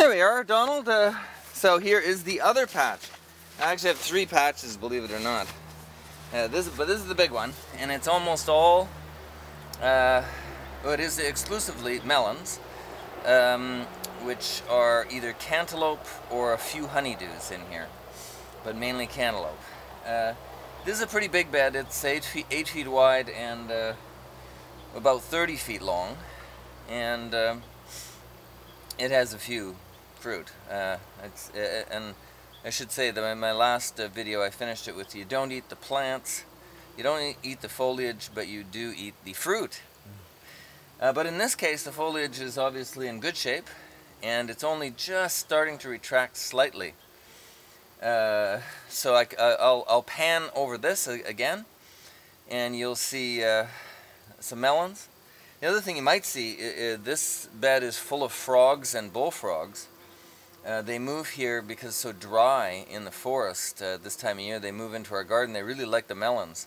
There we are, Donald. Uh, so here is the other patch. I actually have three patches, believe it or not. Uh, this, but this is the big one, and it's almost all. Uh, well, it is exclusively melons, um, which are either cantaloupe or a few honeydews in here, but mainly cantaloupe. Uh, this is a pretty big bed. It's eight feet, eight feet wide and uh, about 30 feet long, and um, it has a few fruit. Uh, it's, uh, and I should say that in my last uh, video I finished it with you don't eat the plants, you don't eat the foliage, but you do eat the fruit. Uh, but in this case the foliage is obviously in good shape and it's only just starting to retract slightly. Uh, so I, will I'll pan over this again and you'll see uh, some melons. The other thing you might see, this bed is full of frogs and bullfrogs. Uh, they move here because so dry in the forest uh, this time of year. They move into our garden. They really like the melons.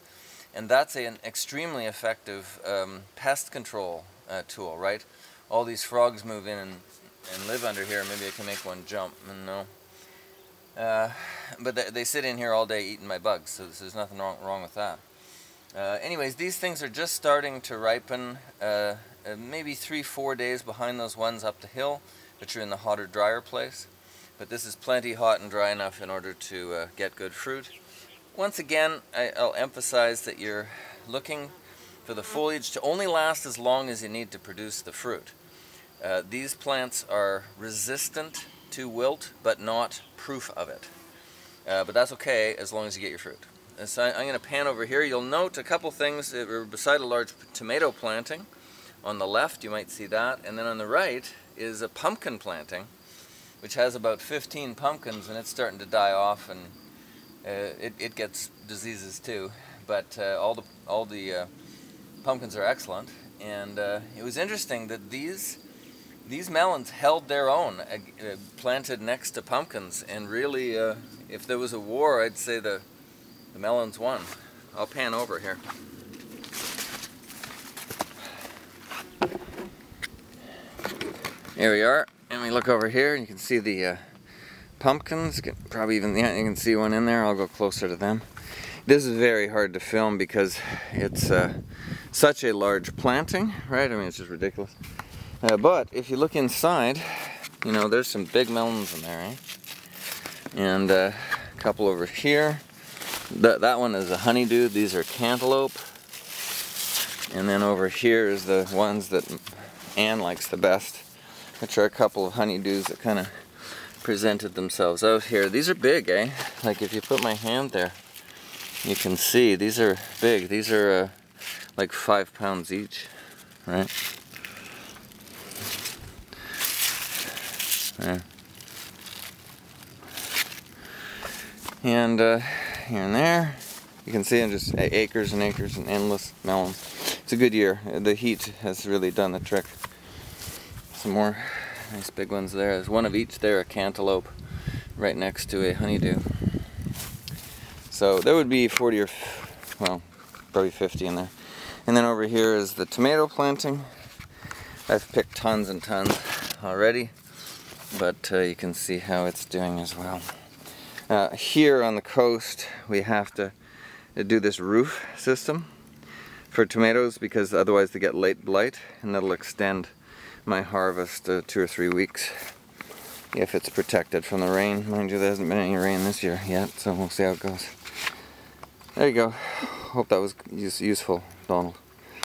And that's a, an extremely effective um, pest control uh, tool, right? All these frogs move in and, and live under here. Maybe I can make one jump. No. Uh, but they, they, sit in here all day eating my bugs, so there's nothing wrong, wrong with that. Uh, anyways, these things are just starting to ripen, maybe three, four days behind those ones up the hill, which are in the hotter, drier place. But this is plenty hot and dry enough in order to uh, get good fruit. Once again, I, I'll emphasize that you're looking for the foliage to only last as long as you need to produce the fruit. Uh, these plants are resistant to wilt, but not proof of it. Uh, but that's okay as long as you get your fruit. And so I'm going to pan over here. You'll note a couple things. Beside a large tomato planting. On the left, you might see that. And then on the right is a pumpkin planting, which has about 15 pumpkins, and it's starting to die off, and uh, it, it gets diseases too. But uh, all the, all the uh, pumpkins are excellent. And uh, it was interesting that these these melons held their own, uh, planted next to pumpkins, and really, uh, if there was a war, I'd say the, the melons won. I'll pan over here. Here we are, and we look over here, and you can see the uh, pumpkins. Can probably even, yeah, you can see one in there. I'll go closer to them. This is very hard to film because it's uh, such a large planting, right? I mean, it's just ridiculous. Uh, but if you look inside, you know, there's some big melons in there, eh? And uh, a couple over here. That, that one is a honeydew. These are cantaloupe. And then over here is the ones that Anne likes the best, which are a couple of honeydews that kind of presented themselves out here. These are big, eh? Like if you put my hand there, you can see these are big. These are uh, like five pounds each, right? Yeah. And uh, here and there, you can see them just acres and acres and endless melons. It's a good year. The heat has really done the trick. Some more nice big ones there. There's one of each there, a cantaloupe, right next to a honeydew. So there would be 40 or, well, probably 50 in there. And then over here is the tomato planting. I've picked tons and tons already but uh, you can see how it's doing as well. Uh, here on the coast we have to do this roof system for tomatoes because otherwise they get late blight and that'll extend my harvest uh, two or three weeks if it's protected from the rain. Mind you there hasn't been any rain this year yet so we'll see how it goes. There you go. Hope that was useful Donald.